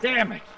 Damn it!